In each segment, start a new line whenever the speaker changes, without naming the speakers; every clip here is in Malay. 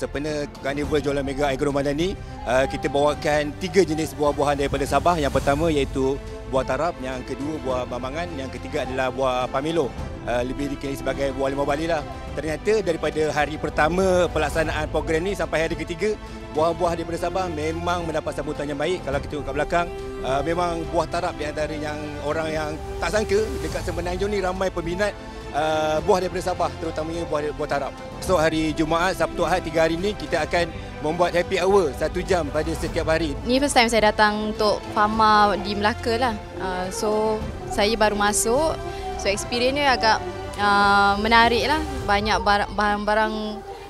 pada Carnival Jualan Mega Agro Madani uh, kita bawakan tiga jenis buah-buahan daripada Sabah. Yang pertama iaitu buah tarap, yang kedua buah bamangan, yang ketiga adalah buah pamelo. Uh, lebih dikenali sebagai buah limau bali lah. Ternyata daripada hari pertama pelaksanaan program ni sampai hari ketiga, buah-buah daripada Sabah memang mendapat sambutan yang baik. Kalau kita tengok kat belakang, uh, memang buah tarap di antara yang orang yang tak sangka dekat Semenanjung ni ramai peminat uh, buah daripada Sabah terutamanya buah buah tarap. So hari Jumaat, Sabtu, Ahad tiga hari ni kita akan membuat happy hour satu jam pada setiap hari.
Ni first time saya datang untuk Fama di Melaka lah. Uh, so saya baru masuk. So experience ni agak uh, menarik lah. Banyak barang-barang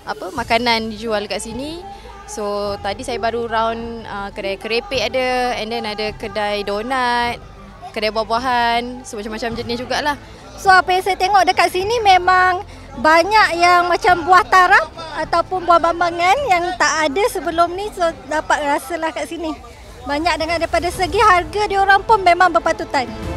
apa makanan dijual kat sini. So tadi saya baru round uh, kedai kerepek ada and then ada kedai donat, kedai buah-buahan, so macam-macam jenis jugalah.
So apa yang saya tengok dekat sini memang banyak yang macam buah tarap ataupun buah bambangan yang tak ada sebelum ni so dapat rasalah kat sini. Banyak dengan daripada segi harga dia orang pun memang berpatutan.